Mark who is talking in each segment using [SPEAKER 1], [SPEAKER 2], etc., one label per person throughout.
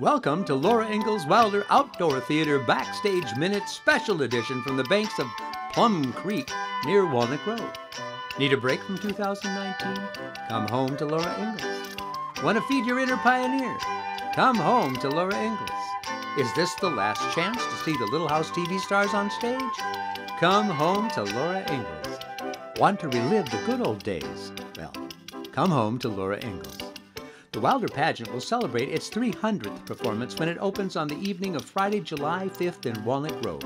[SPEAKER 1] Welcome to Laura Ingalls Wilder Outdoor Theater Backstage Minute Special Edition from the banks of Plum Creek near Walnut Grove. Need a break from 2019? Come home to Laura Ingalls. Want to feed your inner pioneer? Come home to Laura Ingalls. Is this the last chance to see the Little House TV stars on stage? Come home to Laura Ingalls. Want to relive the good old days? Well, come home to Laura Ingalls. The Wilder pageant will celebrate its 300th performance when it opens on the evening of Friday, July 5th in Walnut Grove.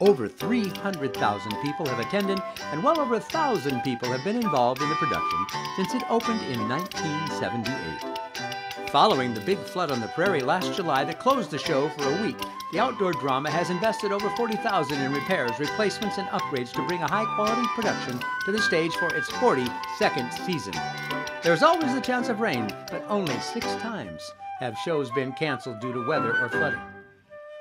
[SPEAKER 1] Over 300,000 people have attended, and well over 1,000 people have been involved in the production since it opened in 1978. Following the big flood on the prairie last July that closed the show for a week, the outdoor drama has invested over 40,000 in repairs, replacements, and upgrades to bring a high-quality production to the stage for its 42nd season. There's always the chance of rain, but only six times have shows been canceled due to weather or flooding.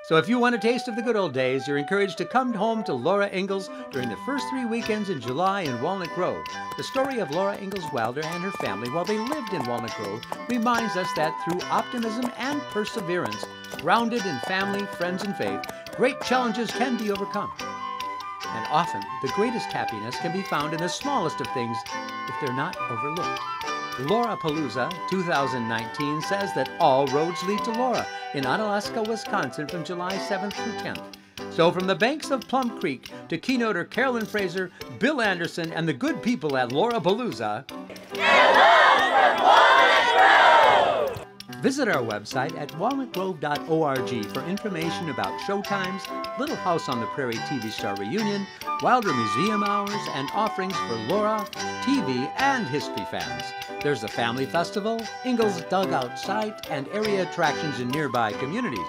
[SPEAKER 1] So if you want a taste of the good old days, you're encouraged to come home to Laura Ingalls during the first three weekends in July in Walnut Grove. The story of Laura Ingalls Wilder and her family while they lived in Walnut Grove reminds us that through optimism and perseverance, grounded in family, friends, and faith, great challenges can be overcome. And often, the greatest happiness can be found in the smallest of things if they're not overlooked. Laura Palooza 2019 says that all roads lead to Laura in Onalaska, Wisconsin from July 7th through 10th. So from the banks of Plum Creek to keynoter Carolyn Fraser, Bill Anderson, and the good people at Laura Palooza. Visit our website at walnutgrove.org for information about showtimes, Little House on the Prairie TV star reunion, Wilder Museum hours, and offerings for Laura, TV, and history fans. There's a Family Festival, Ingalls Dugout Site, and area attractions in nearby communities.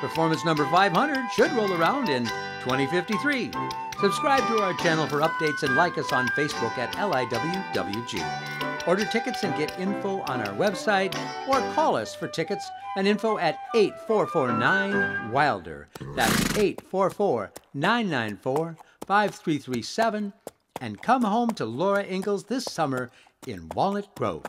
[SPEAKER 1] Performance number 500 should roll around in 2053. Subscribe to our channel for updates and like us on Facebook at LIWWG. Order tickets and get info on our website or call us for tickets and info at 8449 Wilder. That's 844 994 5337. And come home to Laura Ingalls this summer in Walnut Grove.